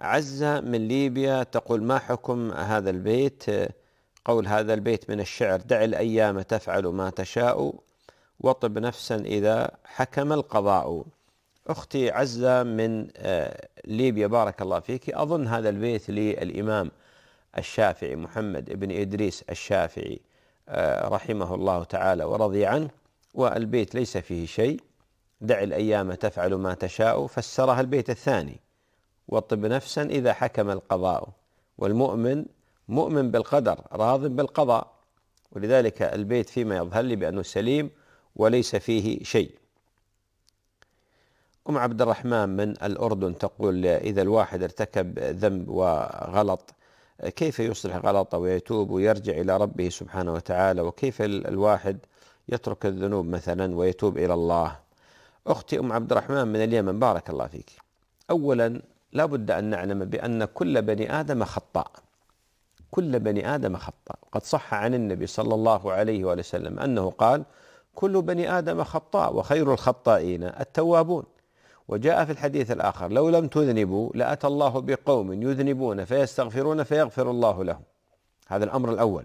عزة من ليبيا تقول ما حكم هذا البيت؟ قول هذا البيت من الشعر دع الأيام تفعل ما تشاء وطب نفسا إذا حكم القضاء. أختي عزة من آه، ليبيا بارك الله فيك. أظن هذا البيت للإمام الشافعي محمد بن إدريس الشافعي آه، رحمه الله تعالى ورضي عنه. والبيت ليس فيه شيء. دع الأيام تفعل ما تشاء فسرها البيت الثاني. وطب نفسا إذا حكم القضاء. والمؤمن مؤمن بالقدر راض بالقضاء. ولذلك البيت فيما يظهر لي بأنه سليم وليس فيه شيء. أم عبد الرحمن من الأردن تقول إذا الواحد ارتكب ذنب وغلط كيف يصلح غلطه ويتوب ويرجع إلى ربه سبحانه وتعالى؟ وكيف الواحد يترك الذنوب مثلا ويتوب إلى الله؟ أختي أم عبد الرحمن من اليمن بارك الله فيك. أولا لا بد أن نعلم بأن كل بني آدم خطاء. كل بني آدم خطاء. قد صح عن النبي صلى الله عليه وسلم أنه قال كل بني آدم خطاء وخير الخطائين التوابون. وجاء في الحديث الآخر لو لم تذنبوا لأتى الله بقوم يذنبون فيستغفرون فيغفر الله لهم. هذا الأمر الأول.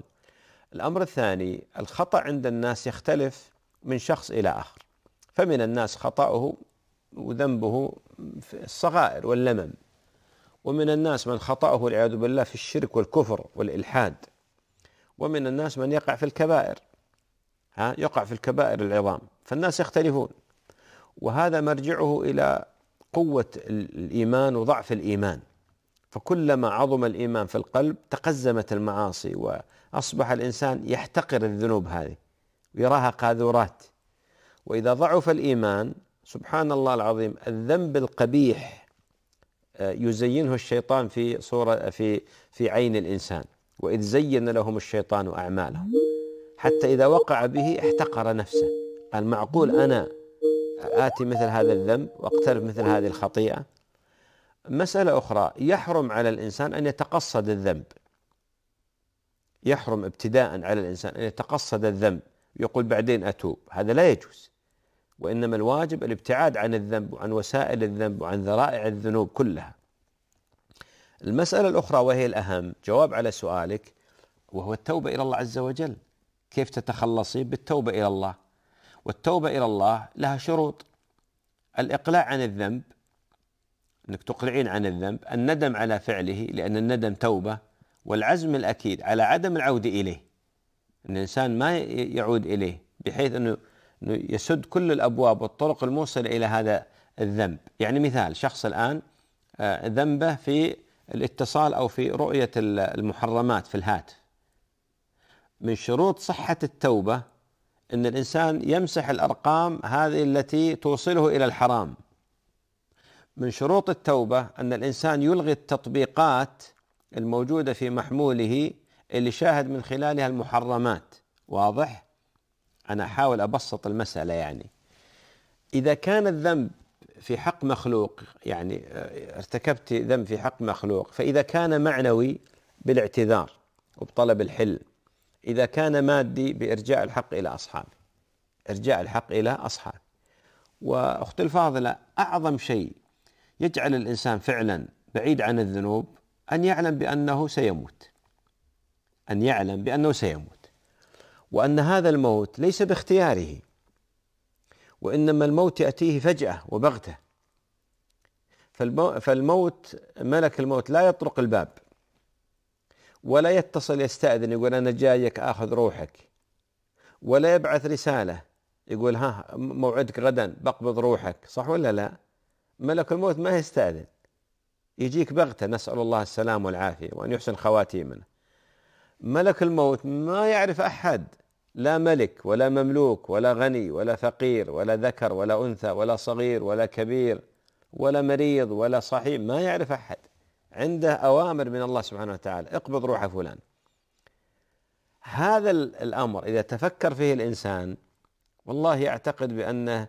الأمر الثاني الخطأ عند الناس يختلف من شخص إلى آخر. فمن الناس خطأه وذنبه في الصغائر واللمم. ومن الناس من خطأه والعياذ بالله في الشرك والكفر والإلحاد. ومن الناس من يقع في الكبائر. ها يقع في الكبائر العظام. فالناس يختلفون. وهذا مرجعه إلى قوة الإيمان وضعف الإيمان. فكلما عظم الإيمان في القلب تقزمت المعاصي وأصبح الإنسان يحتقر الذنوب هذه ويراها قاذورات. وإذا ضعف الإيمان سبحان الله العظيم الذنب القبيح آه، يزينه الشيطان في صورة في في عين الإنسان وإذ زين لهم الشيطان أعمالهم. حتى إذا وقع به احتقر نفسه. قال معقول أنا آتي مثل هذا الذنب وأقترف مثل هذه الخطيئة؟ مسألة أخرى يحرم على الإنسان أن يتقصد الذنب. يحرم ابتداء على الإنسان أن يتقصد الذنب يقول بعدين أتوب. هذا لا يجوز. وإنما الواجب الابتعاد عن الذنب وعن وسائل الذنب وعن ذرائع الذنوب كلها. المسألة الأخرى وهي الأهم جواب على سؤالك وهو التوبة إلى الله عز وجل. كيف تتخلصين بالتوبة إلى الله. والتوبة إلى الله لها شروط. الإقلاع عن الذنب أنك تقلعين عن الذنب الندم على فعله لأن الندم توبة والعزم الأكيد على عدم العودة إليه. أن الإنسان ما يعود إليه بحيث أنه يسد كل الأبواب والطرق الموصلة إلى هذا الذنب. يعني مثال شخص الآن آه، ذنبه في الاتصال أو في رؤية المحرمات في الهاتف من شروط صحة التوبة أن الإنسان يمسح الأرقام هذه التي توصله إلى الحرام. من شروط التوبة أن الإنسان يلغي التطبيقات الموجودة في محموله اللي شاهد من خلالها المحرمات. واضح؟ أنا أحاول أبسط المسألة يعني. إذا كان الذنب في حق مخلوق يعني ارتكبت ذنب في حق مخلوق فإذا كان معنوي بالاعتذار وبطلب الحل إذا كان مادي بإرجاع الحق إلى أصحابه. إرجاع الحق إلى أصحابه. وأختي الفاضلة أعظم شيء يجعل الإنسان فعلا بعيد عن الذنوب أن يعلم بأنه سيموت. أن يعلم بأنه سيموت. وأن هذا الموت ليس باختياره وإنما الموت يأتيه فجأة وبغتة. فالموت ملك الموت لا يطرق الباب ولا يتصل يستأذن يقول أنا جايك آخذ روحك ولا يبعث رسالة يقول ها موعدك غدا بقبض روحك صح ولا لا؟ ملك الموت ما يستأذن يجيك بغتة نسأل الله السلام والعافية وأن يحسن خواتيمنا. ملك الموت ما يعرف أحد لا ملك ولا مملوك ولا غني ولا فقير ولا ذكر ولا أنثى ولا صغير ولا كبير ولا مريض ولا صحيح ما يعرف أحد. عنده أوامر من الله سبحانه وتعالى. اقبض روح فلان. هذا الأمر إذا تفكر فيه الإنسان والله يعتقد بأنه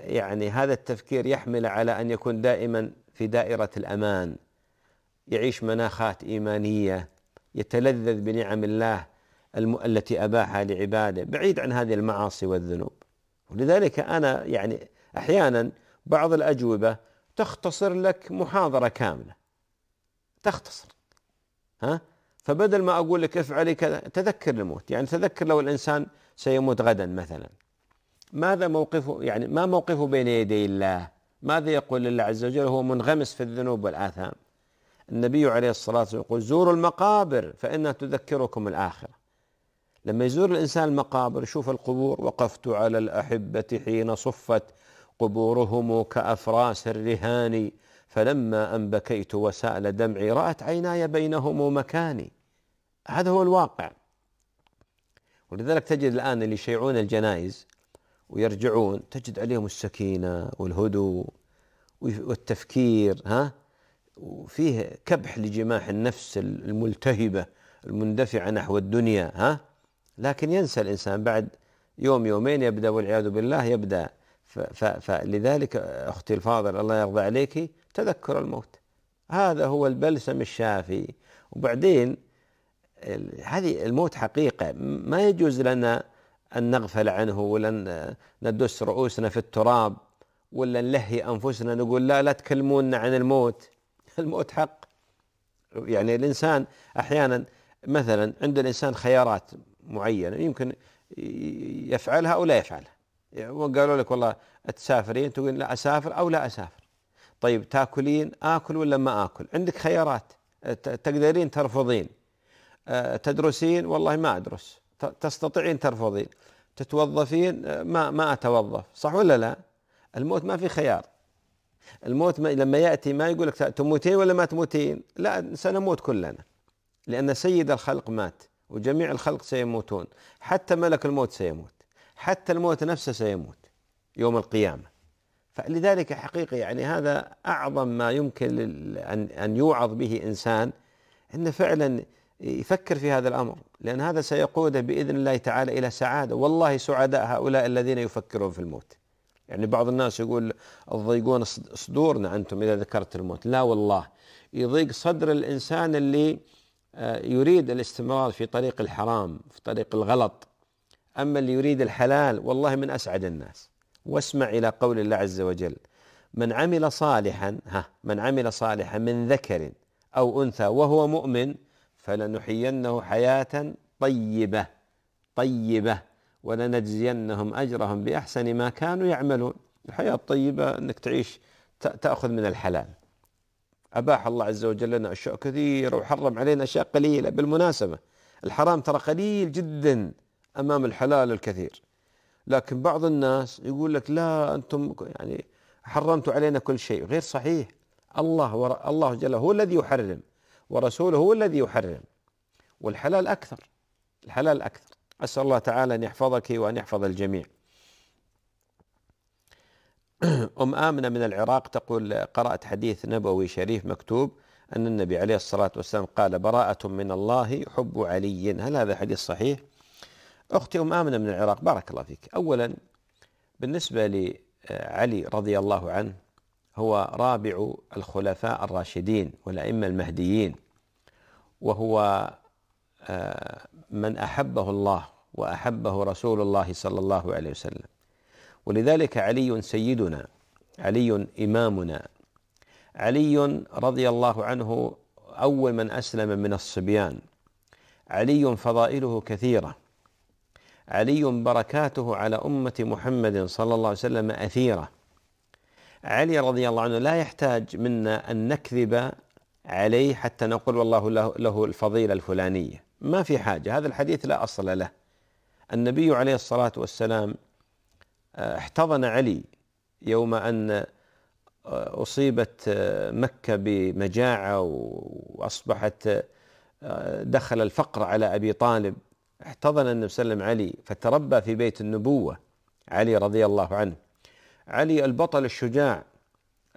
يعني هذا التفكير يحمل على أن يكون دائما في دائرة الأمان. يعيش مناخات إيمانية يتلذذ بنعم الله التي أباحها لعباده بعيد عن هذه المعاصي والذنوب. ولذلك أنا يعني أحيانا بعض الأجوبة تختصر لك محاضرة كاملة. تختصر. ها؟ فبدل ما أقول لك افعلي كذا تذكر الموت. يعني تذكر لو الإنسان سيموت غدا مثلا. ماذا موقفه يعني ما موقفه بين يدي الله؟ ماذا يقول لله عز وجل؟ هو منغمس في الذنوب والآثام. النبي عليه الصلاة والسلام يقول زوروا المقابر فإنها تذكركم الآخرة. لما يزور الإنسان المقابر يشوف القبور وقفت على الأحبة حين صفت قبورهم كأفراس الرهان فلما أن بكيت وسأل دمعي رأت عيناي بينهم مكاني. هذا هو الواقع. ولذلك تجد الآن اللي يشيعون الجنائز ويرجعون تجد عليهم السكينة والهدوء والتفكير ها؟ وفيه كبح لجماح النفس الملتهبة المندفعة نحو الدنيا ها؟ لكن ينسى الإنسان بعد يوم يومين يبدأ والعياذ بالله يبدأ. فلذلك أختي الفاضل الله يرضى عليك تذكر الموت. هذا هو البلسم الشافي. وبعدين هذه الموت حقيقة. ما يجوز لنا أن نغفل عنه ولا ندس رؤوسنا في التراب ولا نلهي أنفسنا نقول لا لا تكلمونا عن الموت. الموت حق. يعني الإنسان أحيانا مثلا عند الإنسان خيارات معينة يمكن يفعلها أو لا يفعلها. وقالوا لك والله تسافرين؟ تقول لا أسافر أو لا أسافر. طيب تاكلين آكل ولا ما آكل؟ عندك خيارات. تقدرين ترفضين. أه، تدرسين؟ والله ما أدرس. تستطيعين ترفضين. تتوظفين؟ أه، ما ما أتوظف. صح ولا لا؟ الموت ما في خيار. الموت لما يأتي ما يقول لك تموتين ولا ما تموتين؟ لا سنموت كلنا. لأن سيد الخلق مات. وجميع الخلق سيموتون. حتى ملك الموت سيموت. حتى الموت نفسه سيموت يوم القيامة. فلذلك حقيقة يعني هذا أعظم ما يمكن أن أن يوعظ به إنسان أنه فعلا يفكر في هذا الأمر. لأن هذا سيقوده بإذن الله تعالى إلى سعادة. والله سعداء هؤلاء الذين يفكرون في الموت. يعني بعض الناس يقول تضيقون صدورنا أنتم إذا ذكرت الموت. لا والله. يضيق صدر الإنسان اللي يريد الاستمرار في طريق الحرام في طريق الغلط. أما اللي يريد الحلال والله من أسعد الناس. واسمع إلى قول الله عز وجل من عمل صالحا ها من عمل صالحا من ذكر أو أنثى وهو مؤمن فلنحيينه حياة طيبة طيبة ولنجزينهم أجرهم بأحسن ما كانوا يعملون. الحياة الطيبة أنك تعيش تأخذ من الحلال. أباح الله عز وجل لنا أشياء كثيرة وحرم علينا أشياء قليلة. بالمناسبة الحرام ترى قليل جدا أمام الحلال الكثير. لكن بعض الناس يقول لك لا أنتم يعني حرمتوا علينا كل شيء. غير صحيح. الله ور... الله جل هو الذي يحرم ورسوله هو الذي يحرم. والحلال أكثر. الحلال أكثر. أسأل الله تعالى أن يحفظك وأن يحفظ الجميع. أم آمنة من العراق تقول قرأت حديث نبوي شريف مكتوب أن النبي عليه الصلاة والسلام قال براءة من الله حب علي. هل هذا حديث صحيح؟ أختي أم آمنة من العراق بارك الله فيك. أولا بالنسبة لعلي رضي الله عنه هو رابع الخلفاء الراشدين والأئمة المهديين وهو آه، من أحبه الله وأحبه رسول الله صلى الله عليه وسلم. ولذلك علي سيدنا علي إمامنا. علي رضي الله عنه أول من أسلم من الصبيان. علي فضائله كثيرة. علي بركاته على أمة محمد صلى الله عليه وسلم أثيرة. علي رضي الله عنه لا يحتاج منا أن نكذب عليه حتى نقول والله له, له الفضيلة الفلانية. ما في حاجة هذا الحديث لا أصل له. النبي عليه الصلاة والسلام احتضن علي يوم أن آه، أصيبت آه، مكة بمجاعة وأصبحت دخل الفقر على أبي طالب. احتضن النبي صلى الله عليه وسلم علي فتربى في بيت النبوة علي رضي الله عنه. علي البطل الشجاع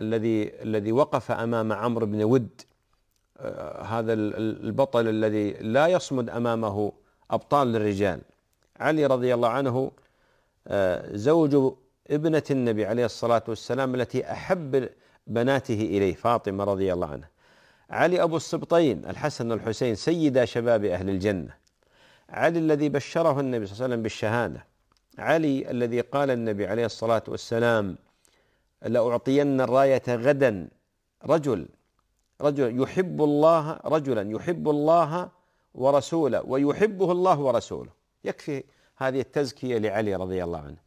الذي الذي وقف أمام عمرو بن ود. هذا البطل الذي لا يصمد أمامه أبطال الرجال. علي رضي الله عنه آه، زوج ابنة النبي عليه الصلاة والسلام التي أحب بناته إليه فاطمة رضي الله عنها. علي أبو السبطين الحسن والحسين سيدا شباب أهل الجنة. علي الذي بشره النبي صلى الله عليه وسلم بالشهادة. علي الذي قال النبي عليه الصلاة والسلام لأعطين الراية غدا. رجل رجل يحب الله رجلا يحب الله ورسوله ويحبه الله ورسوله. يكفي هذه التزكية لعلي رضي الله عنه.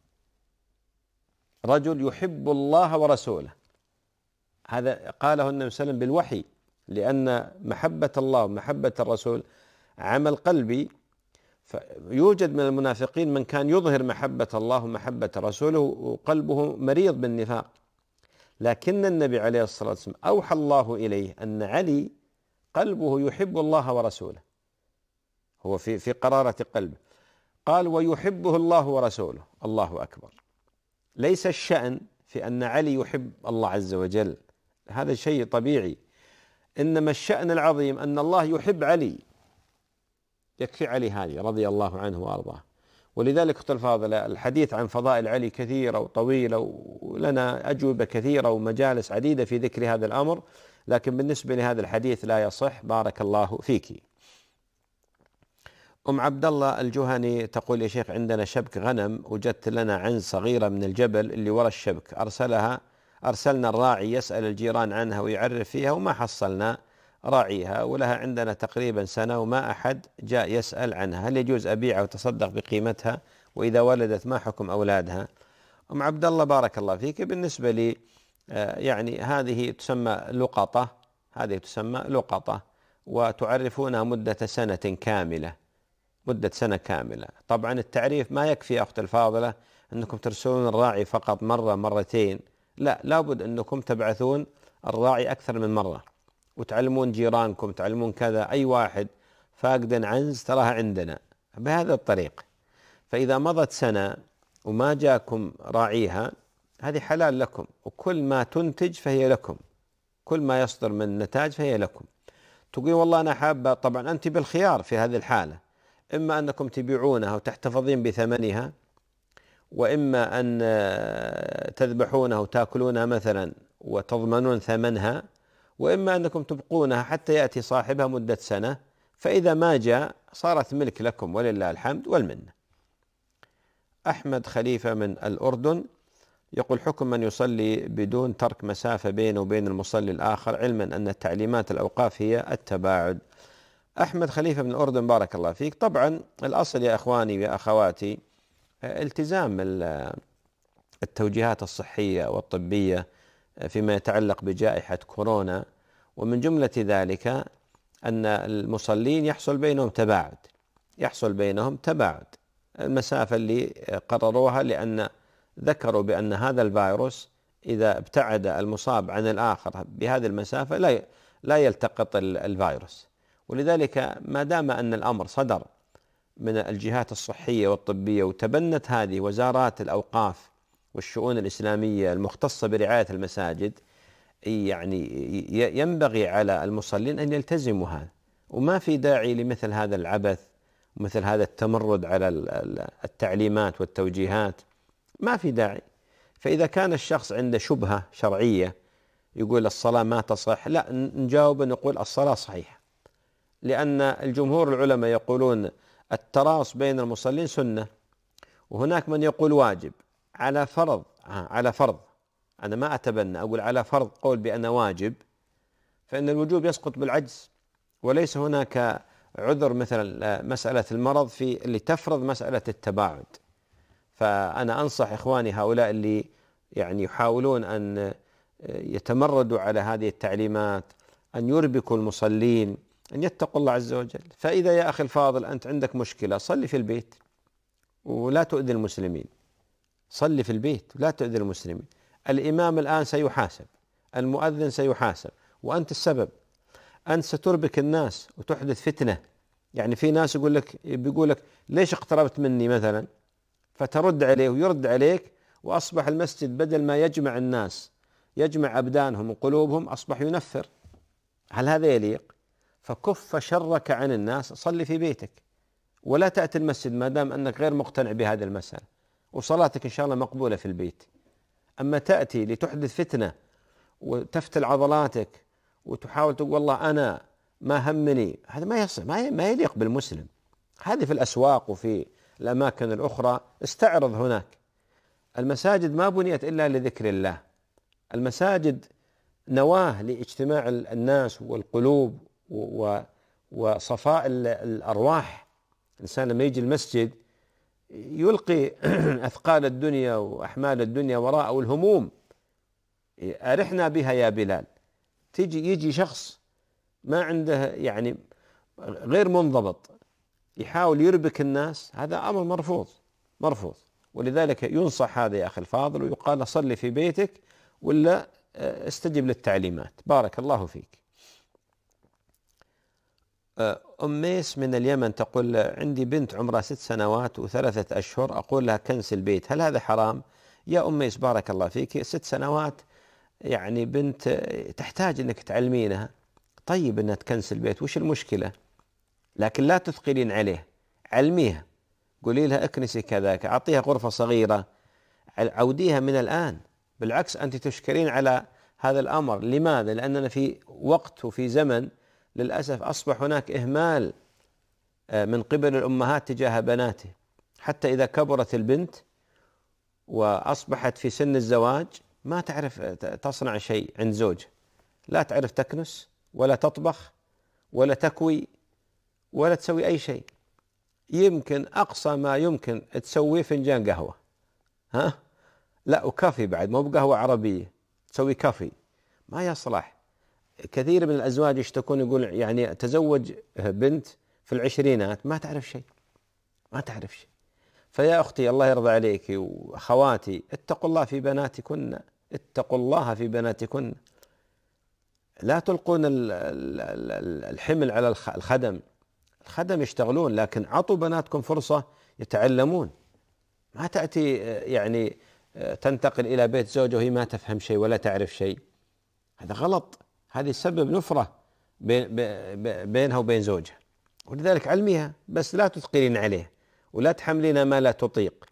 رجل يحب الله ورسوله. هذا قاله النبي صلى الله عليه وسلم بالوحي لأن محبة الله ومحبة الرسول عمل قلبي فيوجد من المنافقين من كان يظهر محبة الله ومحبة رسوله وقلبه مريض بالنفاق. لكن النبي عليه الصلاة والسلام أوحى الله إليه أن علي قلبه يحب الله ورسوله. هو في في قرارة قلبه. قال ويحبه الله ورسوله. الله أكبر. ليس الشأن في أن علي يحب الله عز وجل. هذا شيء طبيعي. إنما الشأن العظيم أن الله يحب علي. يكفي علي هذه رضي الله عنه وأرضاه. ولذلك اخت الفاضله الحديث عن فضائل علي كثيرة وطويلة ولنا أجوبة كثيرة ومجالس عديدة في ذكر هذا الأمر. لكن بالنسبة لهذا الحديث لا يصح. بارك الله فيك. أم عبد الله الجهني تقول يا شيخ عندنا شبك غنم وجدت لنا عنز صغيرة من الجبل اللي وراء الشبك. أرسلها أرسلنا الراعي يسأل الجيران عنها ويعرف فيها وما حصلنا راعيها ولها عندنا تقريبا سنة وما أحد جاء يسأل عنها. هل يجوز أبيعها وتصدق بقيمتها؟ وإذا ولدت ما حكم أولادها؟ أم عبد الله بارك الله فيك. بالنسبة لي آه، يعني هذه تسمى لقطة هذه تسمى لقطة وتعرفونها مدة سنة كاملة. مدة سنة كاملة. طبعا التعريف ما يكفي أخت الفاضلة أنكم ترسلون الراعي فقط مرة مرتين. لا لابد أنكم تبعثون الراعي أكثر من مرة. وتعلمون جيرانكم تعلمون كذا. أي واحد فاقدا عنز تراها عندنا. بهذا الطريق. فإذا مضت سنة وما جاكم راعيها هذه حلال لكم. وكل ما تنتج فهي لكم. كل ما يصدر من نتاج فهي لكم. تقول والله أنا حابة. طبعا أنت بالخيار في هذه الحالة. إما أنكم تبيعونها وتحتفظين بثمنها وإما أن تذبحونها وتأكلونها مثلا وتضمنون ثمنها وإما أنكم تبقونها حتى يأتي صاحبها مدة سنة فإذا ما جاء صارت ملك لكم ولله الحمد والمنة. أحمد خليفة من الأردن يقول حكم من يصلي بدون ترك مسافة بينه وبين المصلي الآخر علما أن تعليمات الأوقاف هي التباعد أحمد خليفة من الأردن بارك الله فيك. طبعا الأصل يا أخواني ويا أخواتي التزام التوجيهات الصحية والطبية فيما يتعلق بجائحة كورونا ومن جملة ذلك أن المصلين يحصل بينهم تباعد يحصل بينهم تباعد. المسافة اللي قرروها لأن ذكروا بأن هذا الفيروس إذا ابتعد المصاب عن الآخر بهذه المسافة لا لا يلتقط الفيروس. ولذلك ما دام أن الأمر صدر من الجهات الصحية والطبية وتبنت هذه وزارات الأوقاف والشؤون الإسلامية المختصة برعاية المساجد يعني ينبغي على المصلين أن يلتزموا هذا وما في داعي لمثل هذا العبث ومثل هذا التمرد على التعليمات والتوجيهات. ما في داعي. فإذا كان الشخص عنده شبهة شرعية يقول الصلاة ما تصح لا نجاوب نقول الصلاة صحيحة. لأن الجمهور العلماء يقولون التراص بين المصلين سنة وهناك من يقول واجب على فرض على فرض. أنا ما أتبنى أقول على فرض قول بأنه واجب فإن الوجوب يسقط بالعجز. وليس هناك عذر مثل مسألة المرض في اللي تفرض مسألة التباعد. فأنا أنصح إخواني هؤلاء اللي يعني يحاولون أن يتمردوا على هذه التعليمات أن يربكوا المصلين أن يتقوا الله عز وجل. فإذا يا أخي الفاضل أنت عندك مشكلة صلي في البيت ولا تؤذي المسلمين. صلي في البيت ولا تؤذي المسلمين. الإمام الآن سيحاسب المؤذن سيحاسب وأنت السبب. أنت ستربك الناس وتحدث فتنة. يعني في ناس يقول لك بيقول لك ليش اقتربت مني مثلا؟ فترد عليه ويرد عليك وأصبح المسجد بدل ما يجمع الناس يجمع أبدانهم وقلوبهم أصبح ينفر. هل هذا يليق؟ فكف شرك عن الناس صلي في بيتك. ولا تأتي المسجد ما دام أنك غير مقتنع بهذه المسألة. وصلاتك إن شاء الله مقبولة في البيت. أما تأتي لتحدث فتنة وتفتل عضلاتك وتحاول تقول والله أنا ما همني هذا ما يصح ما يليق بالمسلم. هذه في الأسواق وفي الأماكن الأخرى. استعرض هناك. المساجد ما بنيت إلا لذكر الله. المساجد نواة لاجتماع الناس والقلوب وصفاء الأرواح. الإنسان لما يجي المسجد يلقي أثقال الدنيا وأحمال الدنيا وراءه والهموم. أرحنا بها يا بلال. تيجي يجي شخص ما عنده يعني غير منضبط يحاول يربك الناس هذا أمر مرفوض مرفوض. ولذلك ينصح هذا يا أخي الفاضل ويقال صلي في بيتك ولا آه، استجب للتعليمات. بارك الله فيك. أم ميس من اليمن تقول عندي بنت عمرها ست سنوات وثلاثة أشهر أقول لها كنس البيت هل هذا حرام؟ يا أم ميس بارك الله فيك ست سنوات يعني بنت تحتاج أنك تعلمينها. طيب أنها تكنس البيت وش المشكلة؟ لكن لا تثقلين عليه علميها. قولي لها اكنسي كذاك أعطيها غرفة صغيرة عوديها من الآن. بالعكس أنت تشكرين على هذا الأمر. لماذا؟ لأننا في وقت وفي زمن للأسف أصبح هناك إهمال آه، من قبل الأمهات تجاه بناته. حتى إذا كبرت البنت وأصبحت في سن الزواج ما تعرف تصنع شيء عند زوجها. لا تعرف تكنس ولا تطبخ ولا تكوي ولا تسوي أي شيء. يمكن أقصى ما يمكن تسويه فنجان قهوة. ها؟ لا وكافي بعد مو بقهوة عربية تسوي كافي. ما يصلح. كثير من الأزواج يشتكون يقول يعني تزوج بنت في العشرينات ما تعرف شيء ما تعرف شيء. فيا أختي الله يرضى عليك وأخواتي اتقوا الله في بناتكن اتقوا الله في بناتكن. لا تلقون الحمل على الخدم. الخدم يشتغلون لكن عطوا بناتكم فرصة يتعلمون. ما تأتي يعني تنتقل إلى بيت زوجة وهي ما تفهم شيء ولا تعرف شيء. هذا غلط. هذه تسبب نفرة بينها وبين زوجها. ولذلك علميها بس لا تثقلين عليه ولا تحملين ما لا تطيق.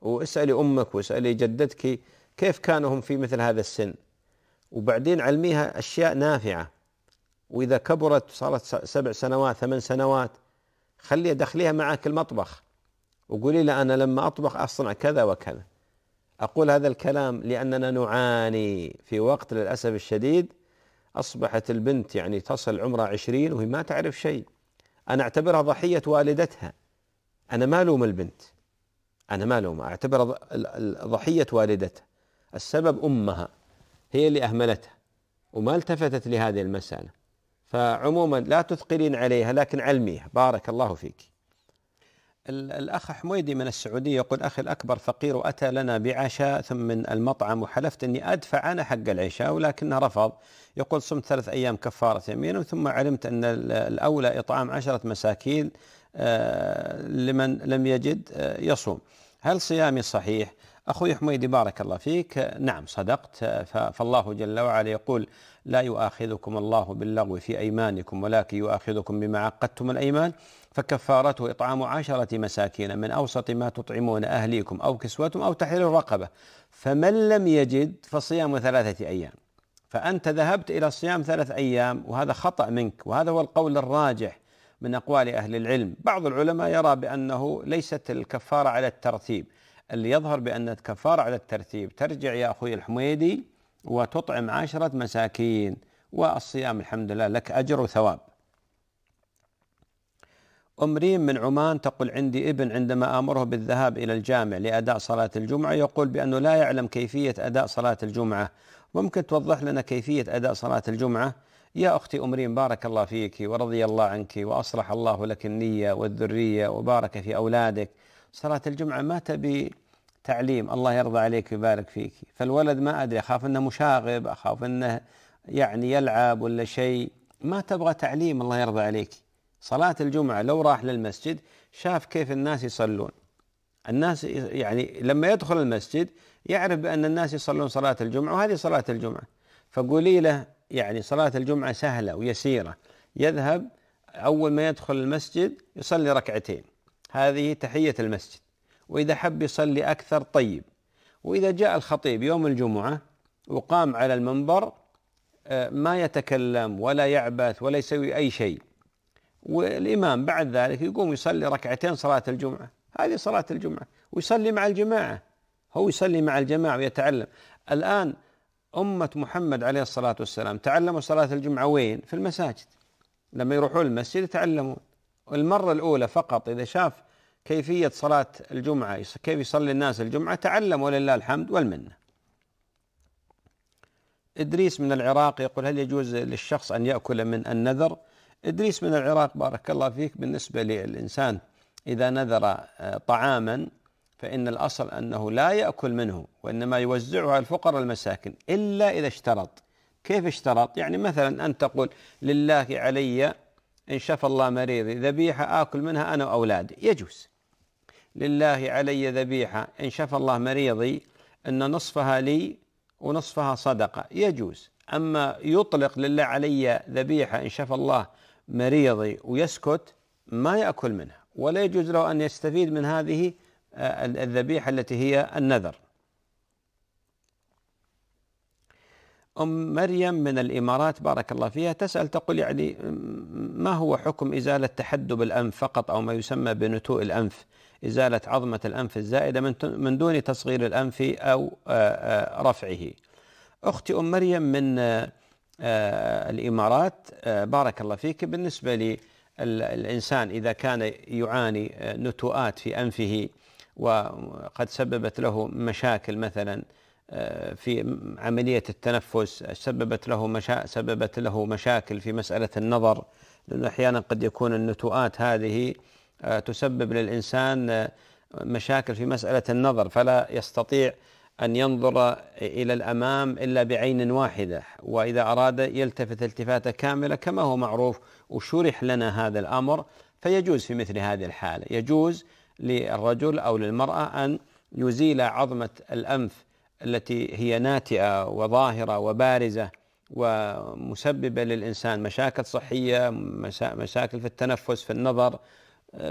واسألي أمك واسألي جدتك كيف كانوا هم في مثل هذا السن. وبعدين علميها أشياء نافعة. وإذا كبرت صارت سبع سنوات ثمان سنوات خليها دخليها معك المطبخ. وقولي لها أنا لما أطبخ أصنع كذا وكذا. أقول هذا الكلام لأننا نعاني في وقت للأسف الشديد أصبحت البنت يعني تصل عمرها عشرين وهي ما تعرف شيء. أنا أعتبرها ضحية والدتها. أنا ما ألوم البنت. أنا ما ألوم أعتبرها ضحية والدتها. السبب أمها هي اللي أهملتها وما التفتت لهذه المسألة. فعموما لا تثقلين عليها لكن علميها. بارك الله فيك. الأخ حميدي من السعودية يقول أخي الأكبر فقير وأتى لنا بعشاء ثم من المطعم وحلفت أني أدفع أنا حق العشاء ولكنه رفض. يقول صمت ثلاث أيام كفارة يمين ثم علمت أن الأولى إطعام عشرة مساكين آه، لمن لم يجد آه، يصوم. هل صيامي صحيح؟ أخوي حميدي بارك الله فيك. نعم صدقت. فالله جل وعلا يقول لا يؤاخذكم الله باللغو في أيمانكم ولكن يؤاخذكم بما عقدتم الأيمان. فكفارته إطعام عشرة مساكين من أوسط ما تطعمون أهليكم أو كسوتهم أو تحرير رقبة فمن لم يجد فصيام ثلاثة أيام. فأنت ذهبت إلى صيام ثلاث أيام وهذا خطأ منك وهذا هو القول الراجح من أقوال أهل العلم. بعض العلماء يرى بأنه ليست الكفارة على الترتيب. اللي يظهر بأن الكفارة على الترتيب. ترجع يا أخوي الحميدي وتطعم عشرة مساكين والصيام الحمد لله لك أجر وثواب. أم ريم من عمان تقول عندي ابن عندما آمره بالذهاب إلى الجامع لأداء صلاة الجمعة يقول بأنه لا يعلم كيفية أداء صلاة الجمعة. ممكن توضح لنا كيفية أداء صلاة الجمعة؟ يا أختي أم ريم بارك الله فيك ورضي الله عنك وأصلح الله لك النية والذرية وبارك في أولادك. صلاة الجمعة ما تبي تعليم. الله يرضى عليك ويبارك فيك. فالولد ما أدري أخاف أنه مشاغب أخاف أنه يعني يلعب ولا شيء. ما تبغى تعليم الله يرضى عليك. صلاة الجمعة لو راح للمسجد شاف كيف الناس يصلون. الناس يعني لما يدخل المسجد يعرف بأن الناس يصلون صلاة الجمعة وهذه صلاة الجمعة. فقولي له يعني صلاة الجمعة سهلة ويسيرة. يذهب أول ما يدخل المسجد يصلي ركعتين. هذه تحية المسجد. وإذا حب يصلي أكثر طيب. وإذا جاء الخطيب يوم الجمعة وقام على المنبر آه، ما يتكلم ولا يعبث ولا يسوي أي شيء. والإمام بعد ذلك يقوم يصلي ركعتين صلاة الجمعة. هذه صلاة الجمعة. ويصلي مع الجماعة. هو يصلي مع الجماعة ويتعلم. الآن أمة محمد عليه الصلاة والسلام تعلموا صلاة الجمعة وين؟ في المساجد. لما يروحون المسجد يتعلمون. المرة الأولى فقط إذا شاف كيفية صلاة الجمعة كيف يصلي الناس الجمعة تعلم ولله الحمد والمنة. إدريس من العراق يقول هل يجوز للشخص أن يأكل من النذر؟ إدريس من العراق بارك الله فيك بالنسبة للإنسان إذا نذر آه، طعاما فإن الأصل أنه لا يأكل منه وإنما يوزعه على الفقراء المساكن إلا إذا اشترط. كيف اشترط؟ يعني مثلا أن تقول لله علي إن شفى الله مريضي ذبيحة آكل منها أنا وأولادي. يجوز. لله علي ذبيحة إن شفى الله مريضي أن نصفها لي ونصفها صدقة. يجوز. أما يطلق لله علي ذبيحة إن شفى الله مريضي ويسكت ما يأكل منها. ولا يجوز له أن يستفيد من هذه آه، الذبيحة التي هي النذر. أم مريم من الإمارات بارك الله فيها تسأل تقول يعني ما هو حكم إزالة تحدب الأنف فقط أو ما يسمى بنتوء الأنف؟ إزالة عظمة الأنف الزائدة من دون تصغير الأنف أو رفعه. أختي أم مريم من الإمارات بارك الله فيك. بالنسبة للإنسان إذا كان يعاني نتوءات في أنفه وقد سببت له مشاكل مثلا في عملية التنفس سببت له مشا... سببت له مشاكل في مسألة النظر لأنه أحيانا قد يكون النتوءات هذه آه، تسبب للإنسان آه، مشاكل في مسألة النظر فلا يستطيع أن ينظر إلى الأمام إلا بعين واحدة وإذا أراد يلتفت التفاتة كاملة كما هو معروف وشرح لنا هذا الأمر فيجوز في مثل هذه الحالة. يجوز للرجل أو للمرأة أن يزيل عظمة الأنف التي هي ناتئة وظاهرة وبارزة ومسببة للإنسان مشاكل صحية مشاكل في التنفس في النظر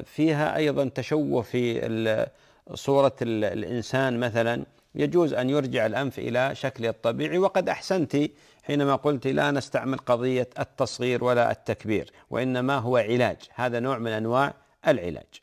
فيها أيضا تشوه في صورة الإنسان مثلا. يجوز أن يرجع الأنف إلى شكله الطبيعي وقد أحسنت حينما قلت لا نستعمل قضية التصغير ولا التكبير وإنما هو علاج. هذا نوع من أنواع العلاج.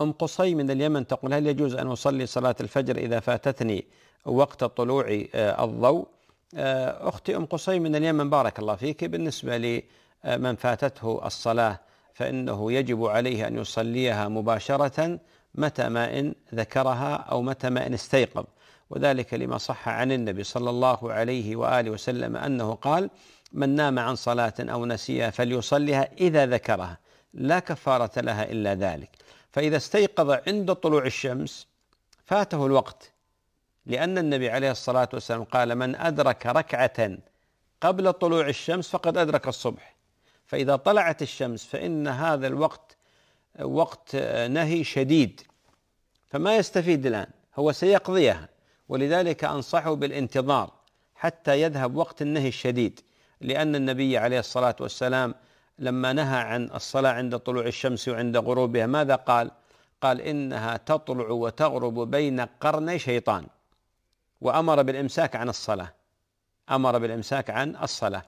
أم قصي من اليمن تقول هل يجوز أن أصلي صلاة الفجر إذا فاتتني وقت طلوع آه، الضوء؟ آه، أختي أم قصي من اليمن بارك الله فيك. بالنسبة لمن فاتته الصلاة فإنه يجب عليه أن يصليها مباشرة متى ما إن ذكرها أو متى ما إن استيقظ. وذلك لما صح عن النبي صلى الله عليه وآله وسلم أنه قال من نام عن صلاة أو نسيها فليصليها إذا ذكرها لا كفارة لها إلا ذلك. فإذا استيقظ عند طلوع الشمس فاته الوقت لأن النبي عليه الصلاة والسلام قال من أدرك ركعة قبل طلوع الشمس فقد أدرك الصبح فإذا طلعت الشمس فإن هذا الوقت وقت نهي شديد فما يستفيد الآن هو سيقضيها ولذلك أنصحه بالانتظار حتى يذهب وقت النهي الشديد لأن النبي عليه الصلاة والسلام لما نهى عن الصلاة عند طلوع الشمس وعند غروبها ماذا قال؟ قال إنها تطلع وتغرب بين قرني شيطان. وأمر بالإمساك عن الصلاة. أمر بالإمساك عن الصلاة.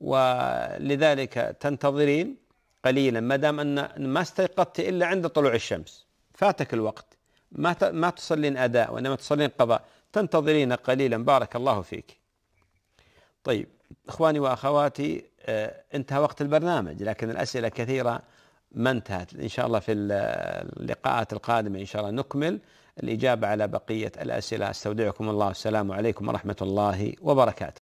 ولذلك تنتظرين قليلا ما دام أن ما استيقظت إلا عند طلوع الشمس. فاتك الوقت. ما ما تصلين أداء وإنما تصلين قضاء. تنتظرين قليلا. بارك الله فيك. طيب إخواني وأخواتي انتهى وقت البرنامج لكن الأسئلة كثيرة ما انتهت. إن شاء الله في اللقاءات القادمة إن شاء الله نكمل. الإجابة على بقية الأسئلة. أستودعكم الله. والسلام عليكم ورحمة الله وبركاته.